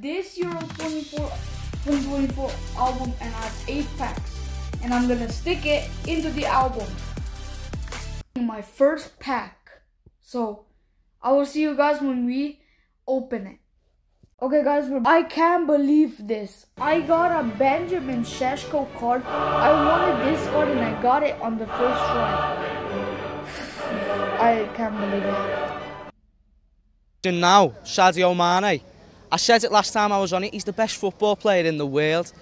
this Euro 24, 2024 album and I have 8 packs. And I'm gonna stick it into the album. My first pack. So I will see you guys when we open it. Okay guys, I can't believe this. I got a Benjamin Šeško card. I wanted this card and I got it on the first try. I can't believe it. And Now, Sadio Mane. I said it last time I was on it, he's the best football player in the world.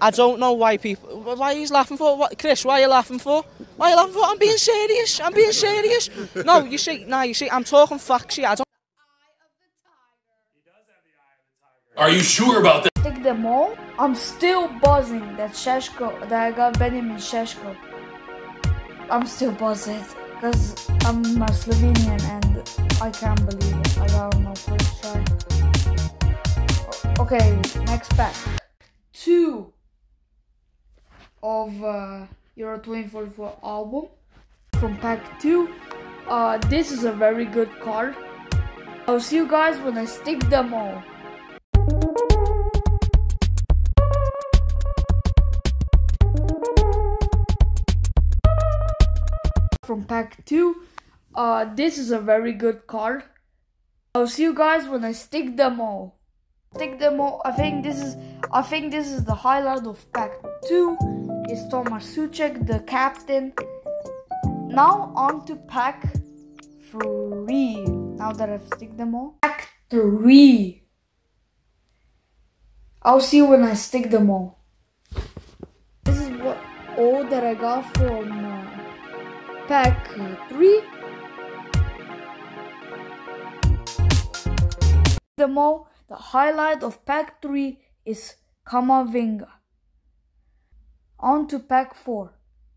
I don't know why people, why he's laughing for. What, Chris, why are you laughing for? Why are you laughing for? I'm being serious. I'm being serious. No, you see, no, you see, I'm talking facts here. I don't. Are you sure about that? Take them all. I'm still buzzing that Šeško, that I got Benjamin Šeško. I'm still buzzing because I'm a Slovenian and I can't believe it. I got on my first try. Okay, next pack. Two of uh, Euro 2044 album from pack two. Uh, this is a very good card. I'll see you guys when I stick them all. From pack two. Uh, this is a very good card. I'll see you guys when I stick them all. Stick them all. I think this is. I think this is the highlight of pack two. Is Thomas Souček the captain. Now on to pack three. Now that I've stick them all. Pack three. I'll see when I stick them all. This is what all that I got from uh, pack three. Them all. The highlight of pack 3 is Camavinga. On to pack 4.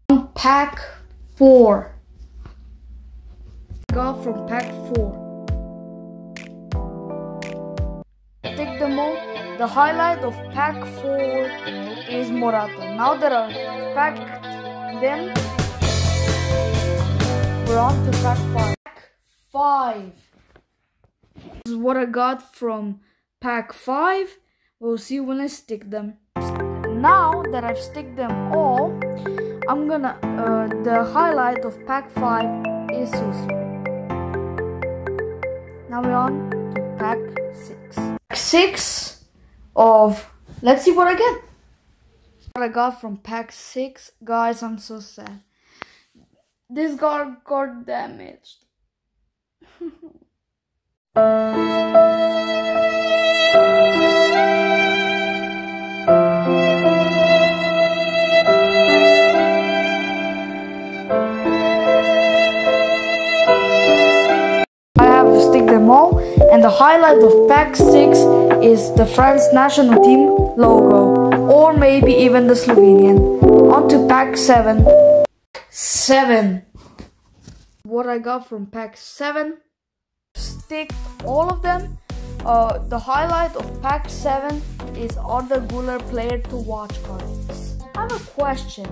On pack 4. Got from pack 4. Take them all. The highlight of pack 4 is Morata. Now that I've packed them, we're on to pack 5. Pack 5. This is what I got from pack 5 we'll see when I stick them. Now that I've stick them all I'm gonna uh, the highlight of pack 5 is Susu now we're on to pack 6 pack 6 of let's see what I get. What I got from pack 6 guys I'm so sad. This guard got damaged and the highlight of pack 6 is the France national team logo or maybe even the Slovenian. On to pack 7. 7. What I got from pack 7. Stick all of them. Uh, the highlight of pack 7 is Arda Güler player to watch cards. I have a question.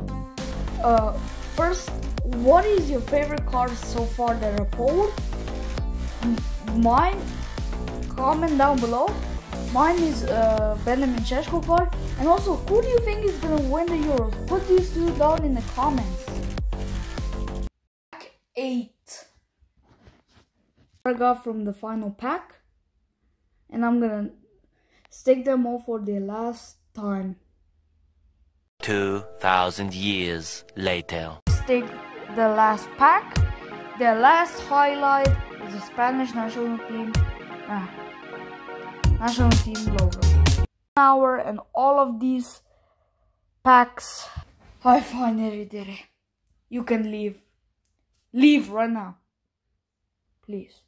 Uh, first, what is your favorite card so far that are pulled? Mine comment down below. Mine is uh, Benjamin card. And also who do you think is gonna win the Euros? Put these two down in the comments. Pack 8 I got from the final pack. And I'm gonna stick them all for the last time. 2000 years later. Stick the last pack the last highlight the Spanish national team national team logo. Hour and all of these packs. I finally did it. You can leave. Leave right now. Please.